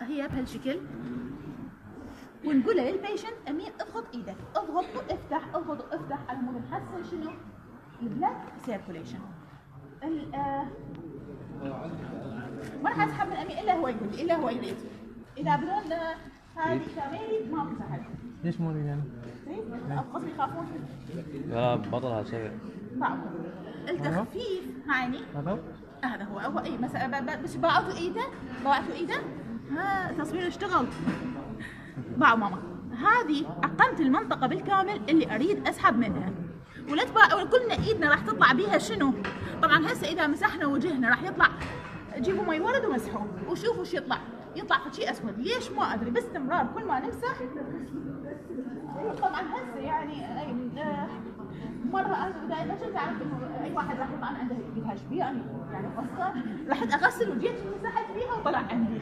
هي بهالشكل ونقول لل patient امين اضغط إيدك. اضغط وافتح اضغط وافتح. على مود نحسن شنو؟ ال blood circulation ما راح أسحب من امين إلا هو يقول لي إلا هو يريد. إذا بدون آه، هذه كان ما بسحب ليش مو يعني؟ القسم يخافون لا بطل هذا شيء. بعض التخفيف هاني هذا هذا هو. هو أي مثلا بس باعته إيده باعته إيده. ها تصوير اشتغل. باعوا ماما. هذه عقمت المنطقة بالكامل اللي أريد أسحب منها. ولا تباع كلنا إيدنا راح تطلع بيها شنو؟ طبعا هسه إذا مسحنا وجهنا راح يطلع. جيبوا مي ورد ومسحوه وشوفوا وش يطلع. يطلع شيء أسود. ليش ما أدري. باستمرار كل ما نمسح. طبعا هسه يعني أي- مرة أنا دائما كنت أعرف إنه أي واحد راح يطلع عنده يدهش بي يعني قصة. رحت اغسل وجيت مسحت فيها وطلع عندي.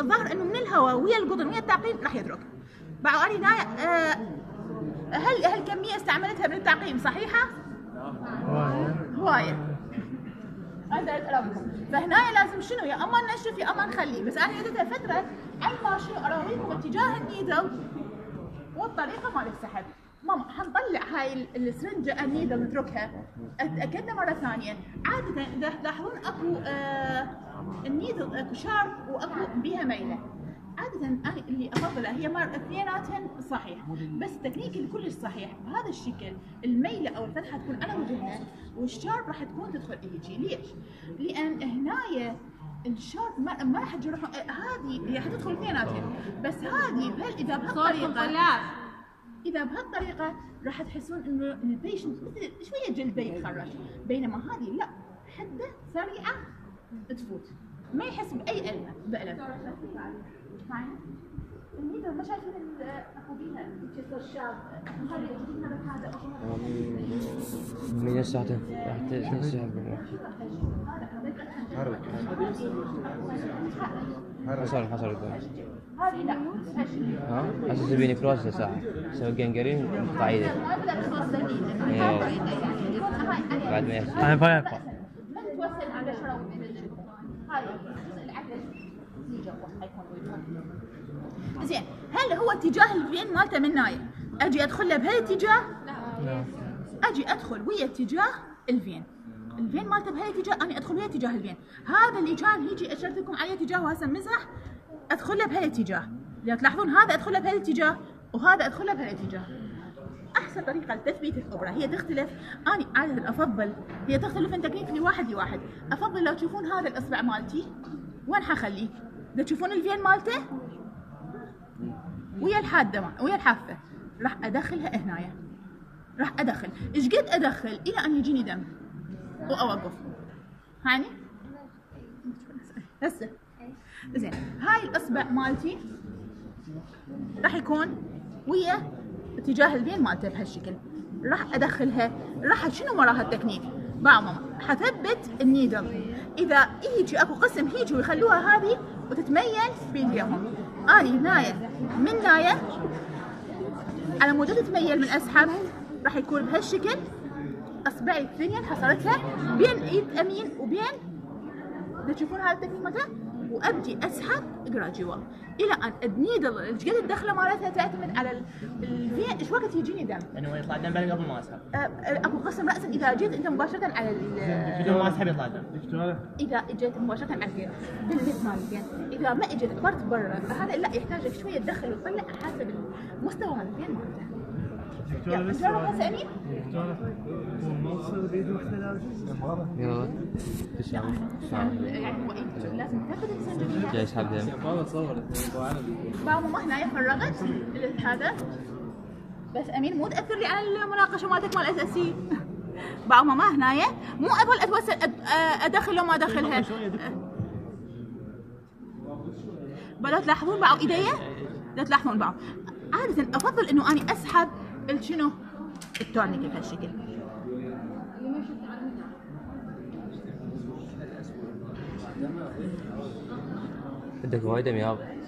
الظاهر إنه من الهواء ويا القطن ويا التعقيم راح يترك بعد هنا آه، هل هالكميه استعملتها من التعقيم صحيحة؟ هوايه فهنا لازم شنو؟ يا أما ننشف يا أما نخليه بس أنا جدتها فتره على ما شنو أراويكم اتجاه ال needle والطريقة مال السحب. ماما حنطلع هاي ال- السرنجة ال needle نتركها اتاكدنا مرة ثانية. عادة اذا تلاحظون أكو آه ال needle أكو sharp وأكو بيها ميلة. عادة أنا اللي أفضله هي مر اثنيناتهن صحيح. بس التكنيك اللي كلش صحيح. بهذا الشكل الميلة أو الفتحة تكون على وجهنا وال sharp راح تكون تدخل هيجي ليش؟ لأن هنايا الشارب ما, ما راح تجرح هذه هي حتدخل اثنيناتهن بس هذه بهال إذا بهالطريقة إذا بهالطريقه راح تحسون إنه ال patient مثل شوية جلده يتخرج. بينما هذه لا حادة سريعة تفوت. ما يحس بأي ألم بألم. ما شايفين هذا الجديد هذا هذا من تسحب حصل حصل هذه لا ها؟ حاسس تبيني كروس ساعة سوي جنجرين مقطع دقيقه إيه. بعد ما يحصل. أنا فاهم من توصل على شرف هاي الجزء العكس. زين هل هو اتجاه الفين مالته من نايم أجي أدخل له بهالاتجاه لا. أجي أدخل ويا اتجاه ال vein ال vein مالته بهالاتجاه أنا أدخل ويا اتجاه ال vein هذا اللي كان هيجي أشرت لكم عليه اتجاه وهسه مزح أدخل له بهالاتجاه لو تلاحظون هذا أدخل له بهالاتجاه وهذا أدخل له بهالاتجاه أحسن طريقة لتثبيت الابره هي تختلف. أنا عاده افضل هي تختلف من تكنيك لواحد لواحد. أفضل لو تشوفون هذا الأصبع مالتي. وين حخليه تشوفون ال vein مالته؟ ويا الحادة ويا الحافة. راح أدخلها هنايا. راح أدخل. إيش قد أدخل؟ إلى أن يجيني دم. واوقف هاني؟ هسه. زين. هاي الأصبع مالتي راح يكون ويا اتجاه الفين مالته بهالشكل. راح أدخلها. راح شنو وراها التكنيك؟ بعمم حثبت النيدل. إذا يجي أكو قسم يجي ويخلوها هذه وتتميل بيديهم. آني هنايا. من نايا على مود تتميل من أسحب. راح يكون بهالشكل. أصبعي الثانية حصلتها بين إيد أمين وبين تشوفون هذا التكنيك مالته وأبدي أسحب gradual إلى أن ال needle إيش قد الدخله مالتها تعتمد على ال- vein إيش وقت يجيني دم؟ يعني هو يطلع دم قبل ما أسحب. أه، اكو قسم راسا إذا جيت أنت مباشرة على ال- بدون ما أسحب يطلع دم. إذا اجيت مباشرة على ال vein بالبيت مال ال vein إذا ما اجيت عبرت برا هذا لا يحتاج لك شوية تدخل وتطلع حسب المستوى. مال ال vein مالته نجرب هسه امين بس امين مو تاثر لي على المناقشه مالتك مال SSC بابا ما هنايا مو اظل اتوسل ادخل لو ما ادخلها بدأ تلاحظون بعض ايديا لا تلاحظون بعض عادة أفضل أنه اني أسحب الشنو؟ التورنيكل بهالشكل. بدك وايد يابا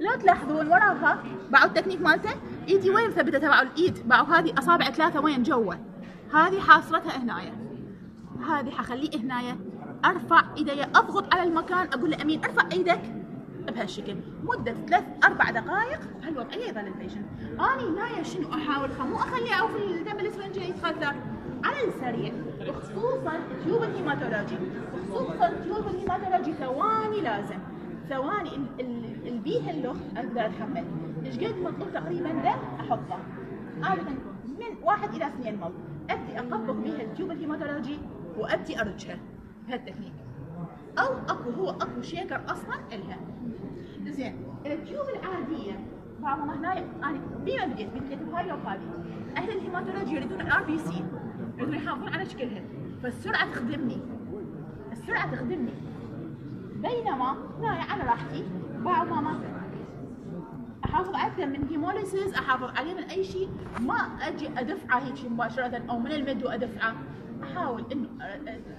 لا تلاحظون وراها باعوا التكنيك مالته. ايدي وين مثبته تبع الإيد؟ باعوا هذه اصابع ثلاثة وين؟ جوا هذه حاصرتها هنايا. هذه حخليه هنايا. أرفع إيدي أضغط على المكان. أقول له أمين أرفع إيدك. بهالشكل. مدة ثلاث أربع دقائق بهالوضعيه يظل ال patient اني نايا شنو أحاول؟ مو أخليه أو في الدم الاسفنجي يتخثر على السريع. وخصوصا tube ال hematology. خصوصا tube ال hematology ثواني لازم. ثواني ال- ال- البيه اللخ أقدر أتحمل. إيش قد مطلوب تقريبا له أحطه. عادة من واحد إلى اثنين ml أبدي أطبق بيها ال tube ال hematology وأبدي أرجها بهالتكنيك. أو أكو هو أكو shaker أصلا إلها. زين ال tube العادية بعضهم هنا أنا بما بديت بديت بهاي وهذه أهل ال hematology يريدون ال RBC يريدون يحافظون على شكلها. فالسرعة تخدمني. السرعة تخدمني. بينما هنا على راحتي. بعض ما أحافظ الدم من hemolysis أحافظ عليه من أي شيء. ما أجي أدفعه هيك مباشرة أو من المد وأدفعه. أحاول إنه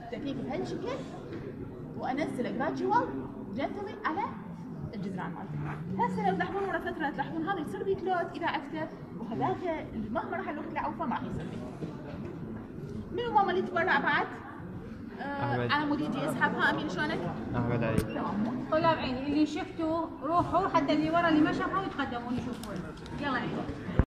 التكنيك بهالشكل وأنزله gradual gently على الجدران مالته هسه لو تلاحظون ورا فترة تلاحظون هذا يصير بيه clot اذا أكثر. وهذاك مهما راح الوقت لعوفه ما راح يصير بيه منو ماما اللي تبرع بعد؟ آه أحمد. على مود يجي يسحبها امين شلونك؟ احمد علي تمام طلاب عيني اللي شفتوا روحوا حتى اللي ورا اللي ما شافوا يتقدمون يشوفون يلا عيني